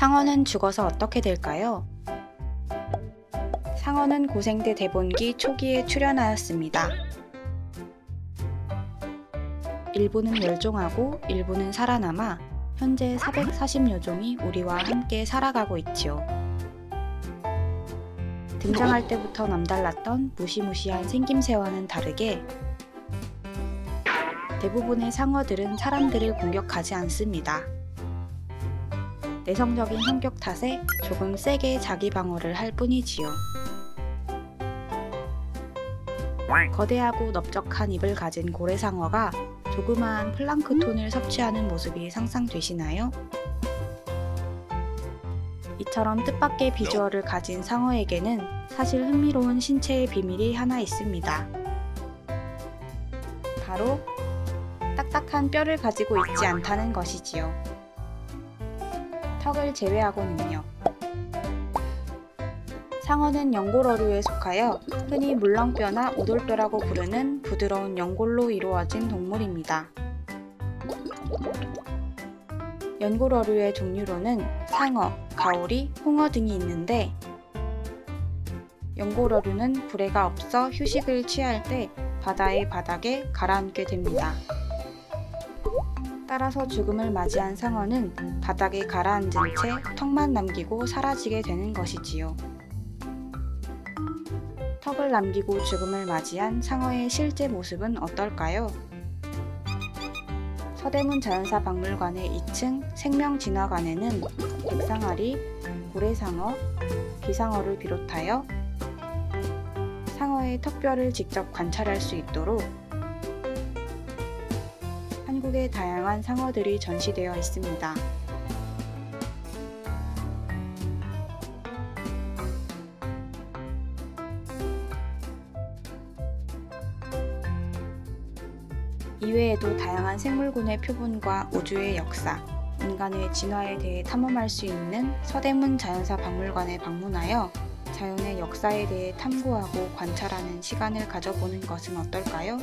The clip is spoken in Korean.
상어는 죽어서 어떻게 될까요? 상어는 고생대 대본기 초기에 출현하였습니다. 일부는 멸종하고 일부는 살아남아 현재 440여 종이 우리와 함께 살아가고 있지요. 등장할 때부터 남달랐던 무시무시한 생김새와는 다르게 대부분의 상어들은 사람들을 공격하지 않습니다. 내성적인 성격 탓에 조금 세게 자기 방어를 할 뿐이지요. 거대하고 넓적한 입을 가진 고래상어가 조그마한 플랑크톤을 섭취하는 모습이 상상되시나요? 이처럼 뜻밖의 비주얼을 가진 상어에게는 사실 흥미로운 신체의 비밀이 하나 있습니다. 바로 딱딱한 뼈를 가지고 있지 않다는 것이지요. 턱을 제외하고는요. 상어는 연골어류에 속하여 흔히 물렁뼈나 오돌뼈라고 부르는 부드러운 연골로 이루어진 동물입니다. 연골어류의 종류로는 상어, 가오리, 홍어 등이 있는데 연골어류는 불에가 없어 휴식을 취할 때 바다의 바닥에 가라앉게 됩니다. 따라서 죽음을 맞이한 상어는 바닥에 가라앉은 채 턱만 남기고 사라지게 되는 것이지요. 턱을 남기고 죽음을 맞이한 상어의 실제 모습은 어떨까요? 서대문 자연사 박물관의 2층 생명진화관에는 백상아리, 고래상어, 비상어를 비롯하여 상어의 턱뼈를 직접 관찰할 수 있도록 한국의 다양한 상어들이 전시되어 있습니다. 이외에도 다양한 생물군의 표본과 우주의 역사, 인간의 진화에 대해 탐험할 수 있는 서대문 자연사 박물관에 방문하여 자연의 역사에 대해 탐구하고 관찰하는 시간을 가져보는 것은 어떨까요?